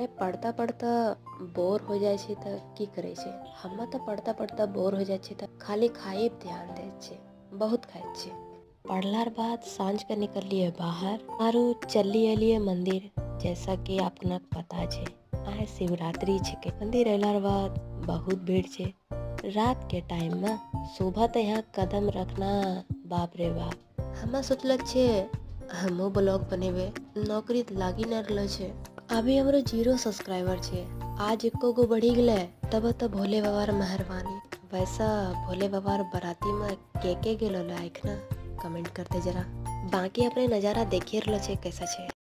हाय આપણે પડતા પડતા બોર हो જાય છે તો की કરે છે હમણાં તો પડતા પડતા બોર हो જાય છે તો ખાલી ખાઈ ધ્યાન દે છે बहुत ખાય છે पढ़लार बाद सांझ के निकलिए बाहर मारू चली एलिए मंदिर जैसा कि आपने पता छे आज शिवरात्रि छे मंदिर अलार बाद बहुत भीड़ छे रात के टाइम में सुबह तो यहाँ कदम रखना बाप रे बाप हमें सोचल छे हमो ब्लॉग बनेबे नौकरी तो लागी न रहलो छे अभी हमरो ज़ीरो सब्सक्राइबर छे। आज एको गो बढ़ी गले, तब तो भोले बाबा रे मेहरबानी। वैसा भोले बाबा रे बराती में के के गेलो लाइक ना? कमेंट करते जरा। बाकी अपने नज़ारा देखिए रहलो छे, कैसा छे?